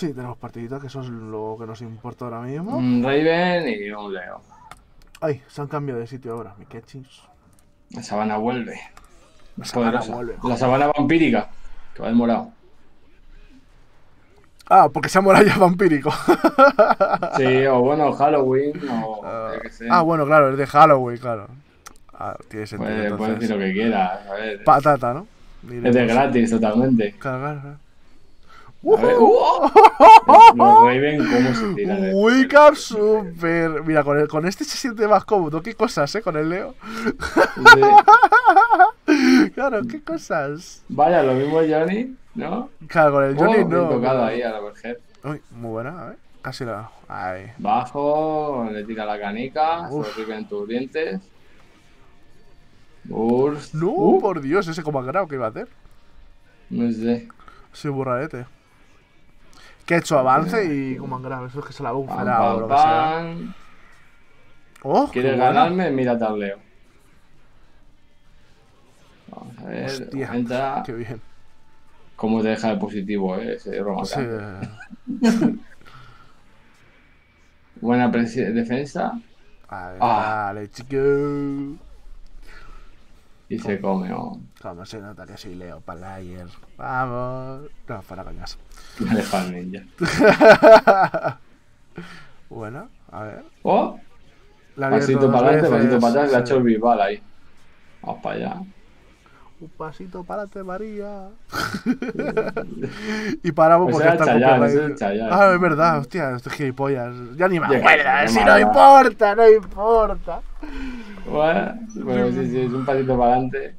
Sí, tenemos partiditas, que eso es lo que nos importa ahora mismo. Un Raven y un Leo. Ay, se han cambiado de sitio ahora, mi quechis. La sabana vuelve. La sabana vuelve. La sabana vampírica. Que va de morado. Ah, porque se ha morado ya vampírico. Sí, o bueno, Halloween, o sé. ah, bueno, claro, es de Halloween, claro. Ah, tiene sentido. Puedes decir lo que quieras. A ver. Patata, ¿no? Es de gratis totalmente. Claro, claro, claro. ¡Uh! Raven, ¿cómo se up super. Mira, con, el- con este se siente más cómodo. ¿Qué cosas, eh? Con el Leo. Sí. Claro, ¿qué cosas? Vaya, lo mismo Johnny, ¿no? Claro, con el Johnny Oh, no. tocado ahí a la mujer. Uy, muy buena, a ver. Casi la. Ahí. Bajo, le tira la canica, Uf. se lo en tus dientes. Burst. No, Uh, por Dios, ese como grado que iba a hacer. no sé. Sí, burrarete. Que ha hecho avance y como han grave. Eso es que se la buferado o lo que sea. pam. Oh, ¿Quieres ganarme? Mira a Leo. Vamos a ver. Hostia, qué bien. ¿Cómo te deja de positivo, eh? Ese Roma Sí, Buena defensa. a ver, Ah. dale, chico. Y se come, oh. Como se nota que soy Leo Palayer. Vamos. No, para coñas. Deja el ninja. bueno, a ver. Oh, pasito para adelante, pasito para atrás, le ha hecho el bisbal ahí. Vamos para allá. Un pasito para adelante, María. y paramos Pues porque está ese es Chayanne. Ah, es verdad, hostia, esto es gilipollas. Ya ni me acuerdo, si no importa, no importa. Bueno, sí, sí, es un pasito para adelante,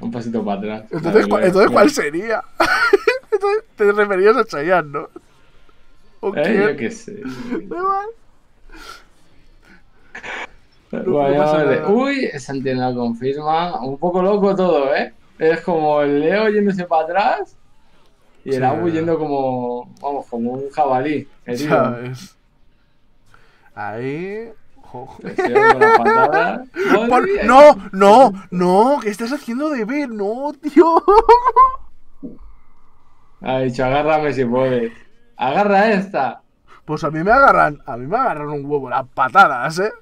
un pasito para atrás. Entonces, Vale, ¿cuál, Leo, entonces. ¿cuál sería? entonces, te referías a Chayanne, ¿no? ¿O Eh, yo qué sé. Da igual. No vale. nada. Uy, Santiago confirma. Un poco loco todo, ¿eh? Es como el Leo yéndose para atrás y el Sí. Abu yendo como, vamos, como un jabalí. herido. ¿Sabes? Ahí. Se. Por-. No, no, no, ¿qué estás haciendo de ver? No, tío. Ha dicho, agárrame si puedes. Agarra esta. Pues a mí me agarran, a mí me agarran un huevo las patadas, ¿eh?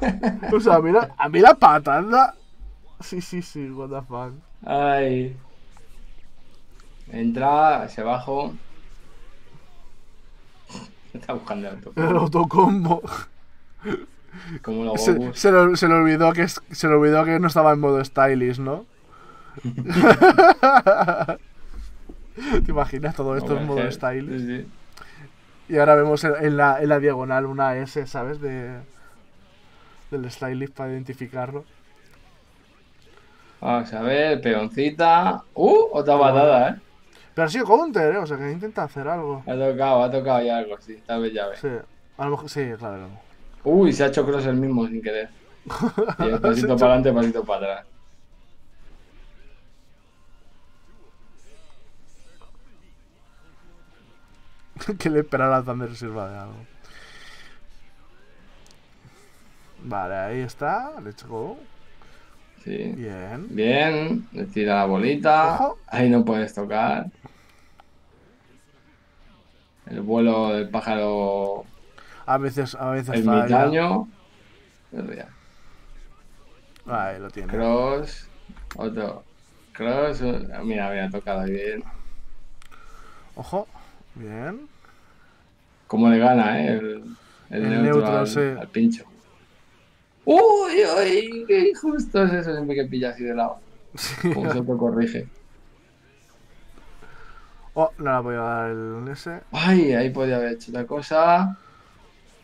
O sea, a mí la, a mí la patada... Sí, sí, sí, what the fuck. Ay. Entra, hacia abajo. Está buscando el auto. El autocombo. Como Se, se le, se le olvidó que se le olvidó que no estaba en modo stylish, ¿no? ¿Te imaginas todo esto en modo stylish? Sí, sí. Y ahora vemos en, la, en la diagonal una S, ¿sabes? De, del stylist para identificarlo. Vamos a ver, peoncita. ¡Uh! Otra patada, ¿eh? Pero ha sido counter, ¿eh? O sea, que intenta hacer algo. Ha tocado, ha tocado ya algo, sí. Tal vez ya ve. Sí, a lo mejor, sí, claro. Uy, se ha hecho cross el mismo sin querer. Y pasito para adelante, pasito para atrás. que le espera a Thunder sirva de algo. Vale, ahí está. Let's go. Sí. Bien. Bien, le tira la bolita. Ojo. Ahí no puedes tocar. El vuelo del pájaro A veces, a veces falla. ermitaño. Real. Ahí lo tiene. Cross. Otro. Cross. Mira, mira, tocado bien. Ojo. Bien. Cómo le gana, ¿eh? El, el El neutro, neutro, al, sí. al pincho. ¡Uy, uy! ¡Qué injusto es eso! Siempre que pilla así de lado. Cómo se autocorrige. Oh, no la voy a dar el S. ¡Ay! Ahí podía haber hecho otra cosa.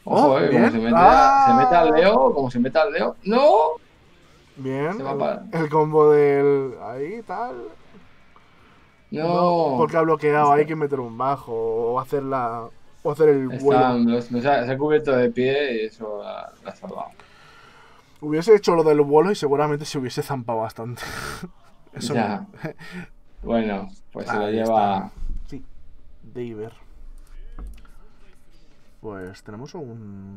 Ojo, Oh, eh, bien. como se mete, Ah. se mete al Leo, como se mete al Leo. ¡No! Bien. Se El, el combo del. Ahí, tal. ¡No! Porque ha bloqueado. Hay que meter un bajo. O hacer la. O hacer el vuelo. Los- los ha- se ha cubierto de pie y eso la, la ha salvado. Hubiese hecho lo del vuelo y seguramente se hubiese zampado bastante. Eso Ya. me- Bueno, pues se lo lleva. está. Sí, Daver. Pues tenemos un